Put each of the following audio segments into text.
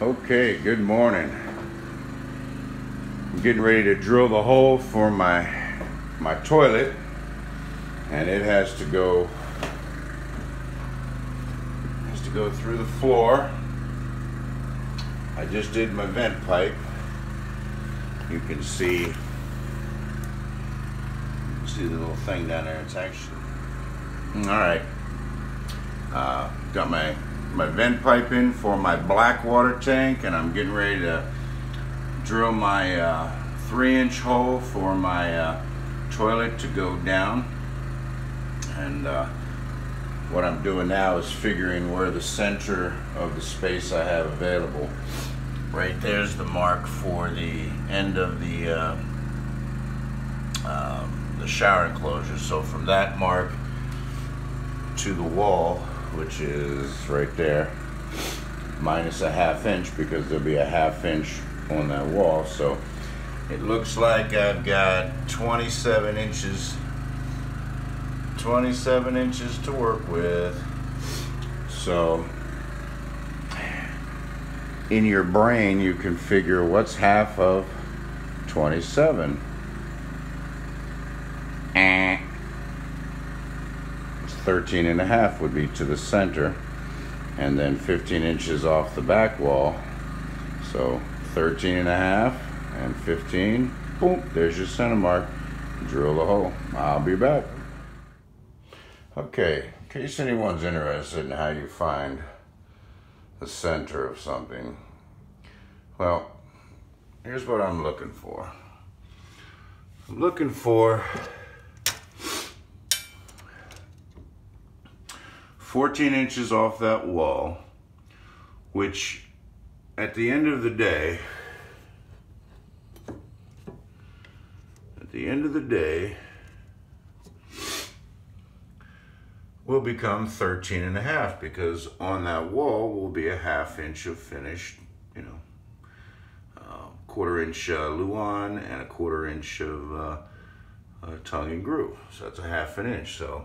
Okay, good morning. I'm getting ready to drill the hole for my my toilet and it has to go has to go through the floor. I just did my vent pipe. You can see you can see the little thing down there. It's actually all right. Uh, got my my vent pipe in for my black water tank and I'm getting ready to drill my uh, three inch hole for my uh, toilet to go down. And uh, what I'm doing now is figuring where the center of the space I have available. Right there's the mark for the end of the uh, um, the shower enclosure. So from that mark to the wall which is right there, minus a half inch because there'll be a half inch on that wall. So it looks like I've got 27 inches, 27 inches to work with. So in your brain, you can figure what's half of 27. Eh. 13 and a half would be to the center and then 15 inches off the back wall. So 13 and a half and 15, boom, there's your center mark. Drill the hole. I'll be back. Okay, in case anyone's interested in how you find the center of something, well, here's what I'm looking for. I'm looking for 14 inches off that wall, which at the end of the day, at the end of the day, will become 13 and a half because on that wall will be a half inch of finished, you know, uh, quarter inch uh, Luan and a quarter inch of uh, uh, tongue and groove. So that's a half an inch. So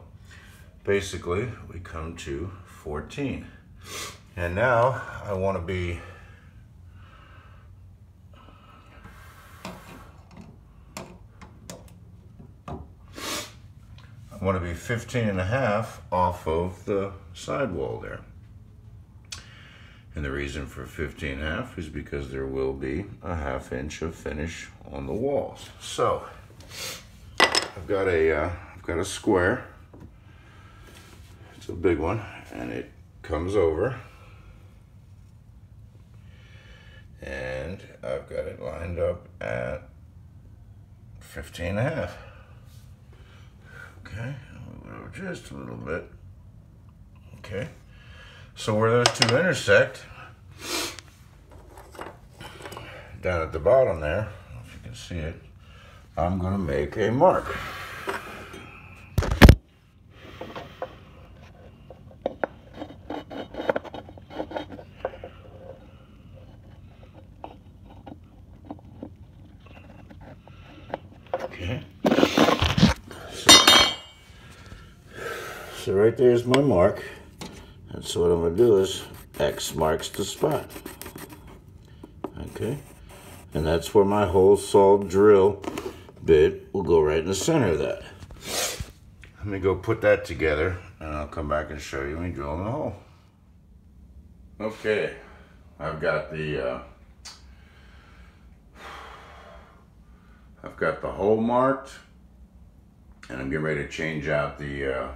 basically we come to 14. And now I want to be I want to be 15 and a half off of the sidewall there. And the reason for 15 and a half is because there will be a half inch of finish on the walls. So I've got a have uh, got a square it's a big one and it comes over and I've got it lined up at 15 and a half. Okay, just a little bit. Okay, so where those two intersect, down at the bottom there, if you can see it, I'm gonna make a mark. So right there's my mark. And so what I'm gonna do is X marks the spot. Okay? And that's where my hole saw drill bit will go right in the center of that. Let me go put that together and I'll come back and show you me drilling the hole. Okay, I've got the uh, I've got the hole marked and I'm getting ready to change out the uh,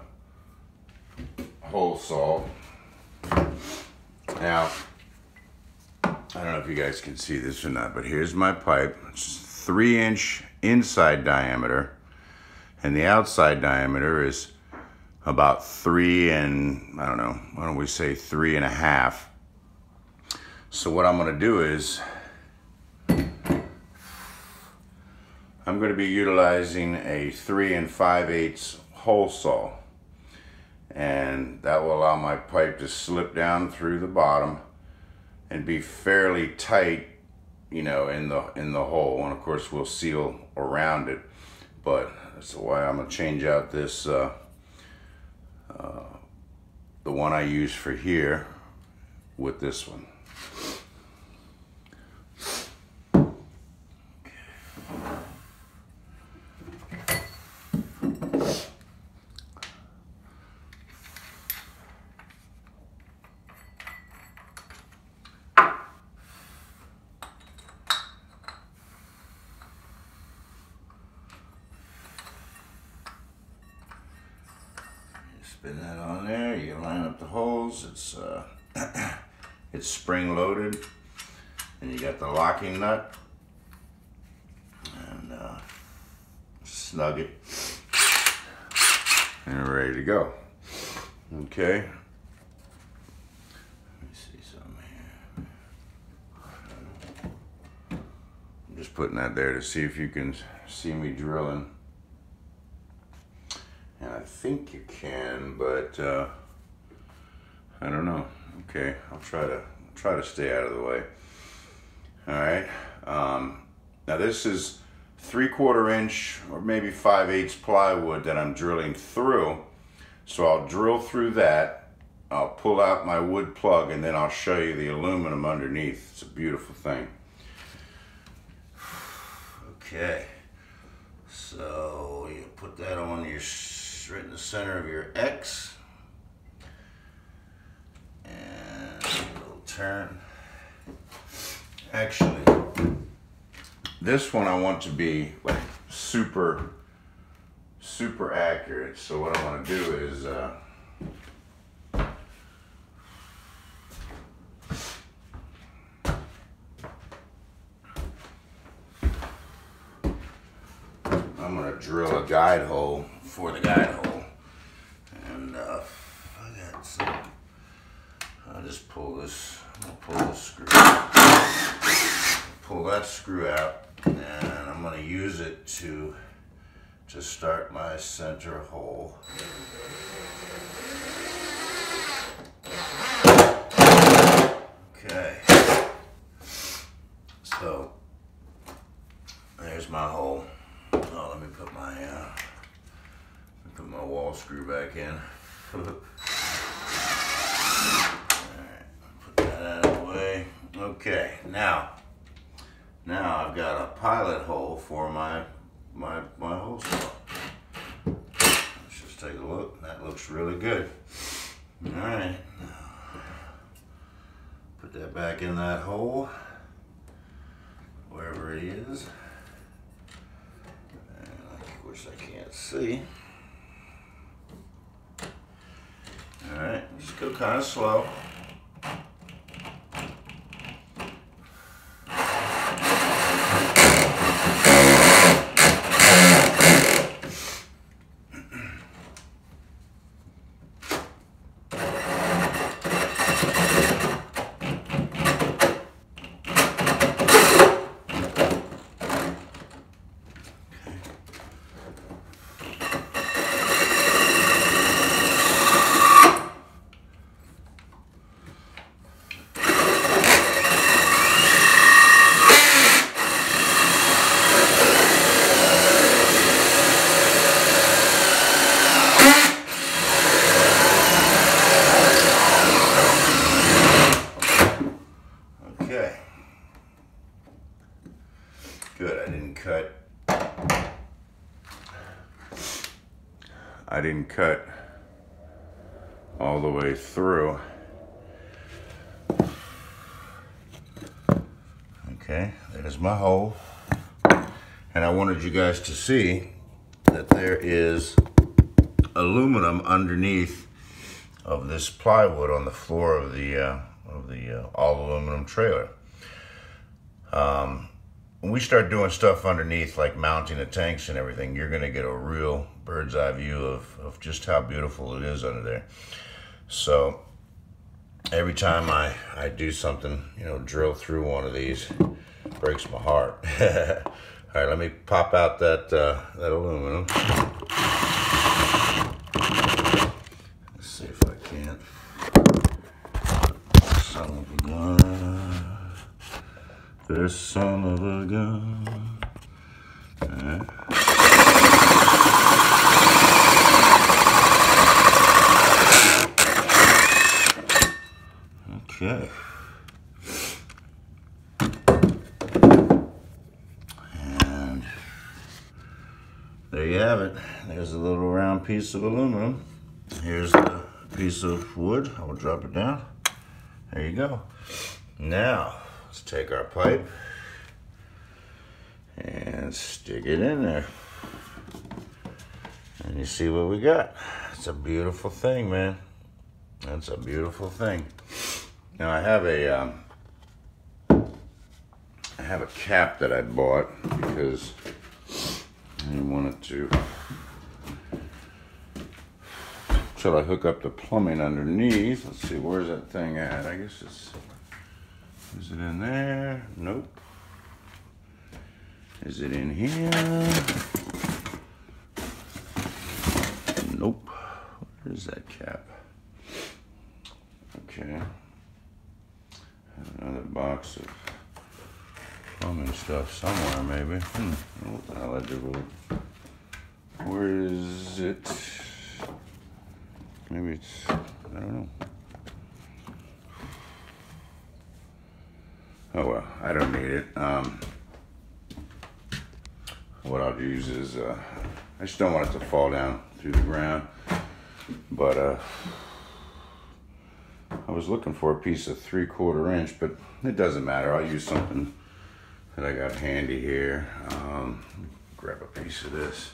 hole saw. Now, I don't know if you guys can see this or not, but here's my pipe. It's three inch inside diameter and the outside diameter is about three and, I don't know, why don't we say three and a half. So what I'm gonna do is, I'm gonna be utilizing a three and five eighths hole saw and that will allow my pipe to slip down through the bottom and be fairly tight you know in the in the hole. And of course we'll seal around it. But that's why I'm gonna change out this uh, uh, the one I use for here with this one Spin that on there. You line up the holes. It's uh, it's spring loaded, and you got the locking nut, and uh, snug it, and ready to go. Okay. Let me see something here. I'm just putting that there to see if you can see me drilling. And I think you can, but uh, I don't know. Okay, I'll try to try to stay out of the way. All right. Um, now this is three quarter inch or maybe five eighths plywood that I'm drilling through. So I'll drill through that. I'll pull out my wood plug and then I'll show you the aluminum underneath. It's a beautiful thing. Okay. So you put that on your right in the center of your X. And a little turn. Actually, this one I want to be like super, super accurate. So what I want to do is, uh, drill a guide hole for the guide hole. And uh, I got some, I'll just pull this, I'll pull this screw, pull that screw out, and I'm gonna use it to, to start my center hole. Okay, so there's my hole. Oh, let me put my uh, put my wall screw back in. Alright, put that out of the way. Okay, now, now I've got a pilot hole for my my my hole saw. Let's just take a look. That looks really good. Alright. Put that back in that hole. Wherever it is. And of course I can't see. All right, just go kind of slow. Okay. Good, I didn't cut. I didn't cut all the way through. Okay, there's my hole. And I wanted you guys to see that there is aluminum underneath of this plywood on the floor of the uh, of the uh, all aluminum trailer. Um, when we start doing stuff underneath, like mounting the tanks and everything, you're going to get a real bird's eye view of, of just how beautiful it is under there. So every time I, I do something, you know, drill through one of these, breaks my heart. All right, let me pop out that, uh, that aluminum. Let's see if I can't. Son of a gun. Son of a gun. Okay. And there you have it. There's a little round piece of aluminum. Here's the piece of wood. I will drop it down. There you go. Now, let's take our pipe and stick it in there. And you see what we got. it's a beautiful thing, man. That's a beautiful thing. Now I have a, um, I have a cap that I bought because I wanted to. Till I hook up the plumbing underneath. Let's see, where's that thing at? I guess it's. Is it in there? Nope. Is it in here? Nope. Where's that cap? Okay. Another box of plumbing stuff somewhere, maybe. Hmm. What the hell I do with it? Where is it? Maybe it's. I don't know. Oh well, I don't need it. Um, what I'll use is, uh, I just don't want it to fall down through the ground. But uh, I was looking for a piece of three quarter inch, but it doesn't matter. I'll use something that I got handy here. Um, grab a piece of this.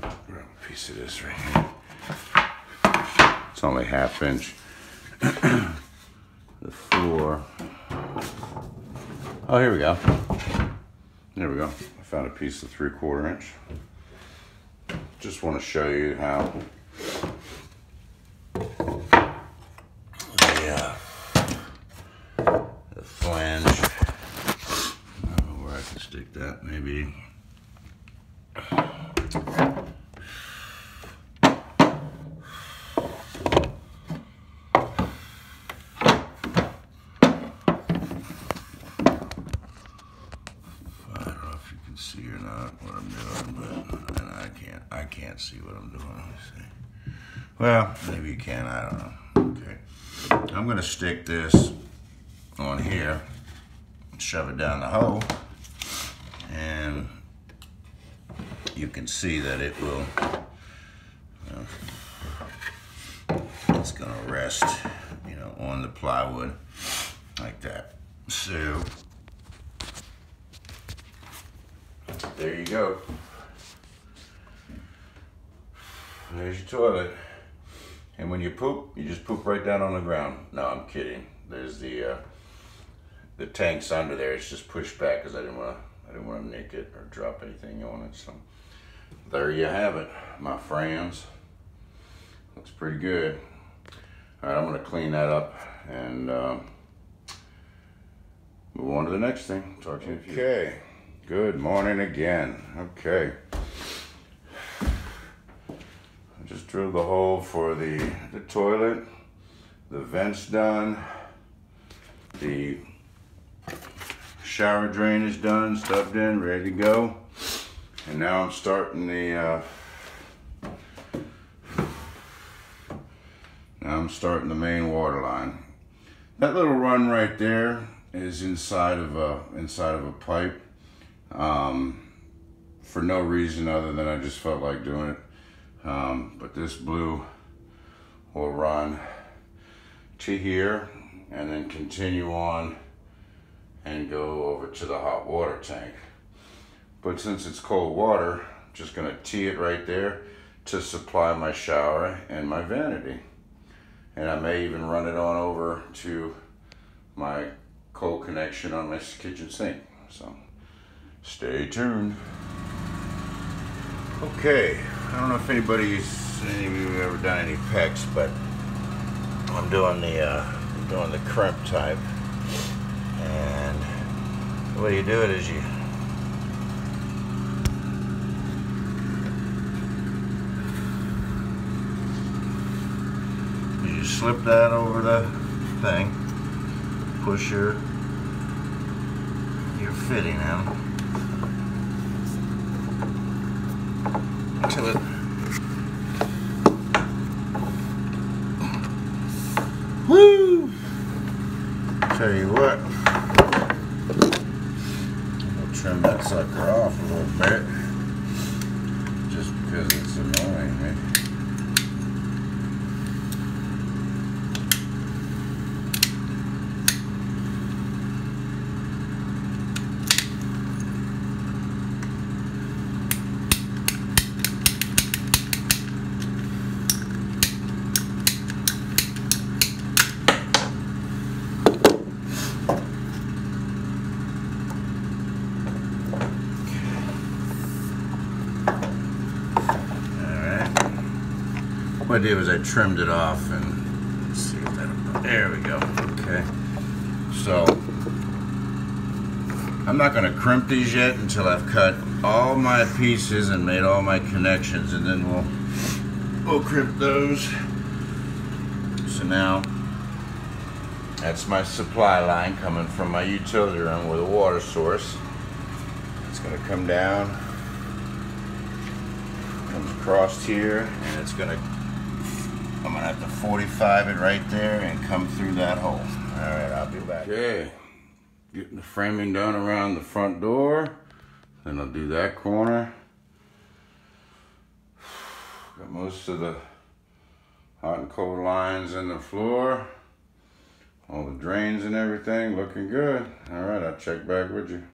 Grab a piece of this right here. It's only half inch. the floor. Oh, here we go. There we go. I found a piece of three quarter inch. Just want to show you how the, uh, the flange, I don't know where I can stick that, maybe. I don't know if you can see or not what I'm doing, but and I can't. I can't see what I'm doing. Let me see. Well, maybe you can. I don't know. Okay. I'm gonna stick this on here, shove it down the hole, and you can see that it will. uh, it's gonna rest, you know, on the plywood like that. So there you go. There's your toilet. And when you poop, you just poop right down on the ground. No, I'm kidding. There's the uh, the tanks under there. It's just pushed back because I didn't want to. I didn't want to nick it or drop anything on it. So there you have it, my friends. Looks pretty good. All right, I'm gonna clean that up and uh, move on to the next thing. Talk to you in a few. Okay. Good morning again. Okay. I just drilled the hole for the, the toilet. The vent's done. The shower drain is done, stubbed in, ready to go. And now I'm starting the, uh, now I'm starting the main water line. That little run right there is inside of a, inside of a pipe um, for no reason other than I just felt like doing it. Um, but this blue will run to here and then continue on and go over to the hot water tank. But since it's cold water, I'm just gonna tee it right there to supply my shower and my vanity. And I may even run it on over to my cold connection on my kitchen sink. So Stay tuned. Okay, I don't know if anybody's any of you have ever done any PEX, but I'm doing the uh, doing the crimp type, and the way you do it is you you slip that over the thing, push your your fitting in. Woo! Tell you what, I'll trim that sucker off a little bit, just because it's annoying me. What I did was I trimmed it off and see what that, there we go. Okay. So I'm not gonna crimp these yet until I've cut all my pieces and made all my connections and then we'll we'll crimp those. So now that's my supply line coming from my utility room with a water source. It's gonna come down, comes across here, and it's gonna, I'm gonna have to 45 it right there and come through that hole. All right, I'll be back. Okay, getting the framing done around the front door. Then I'll do that corner. Got most of the hot and cold lines in the floor. All the drains and everything looking good. All right, I'll check back with you.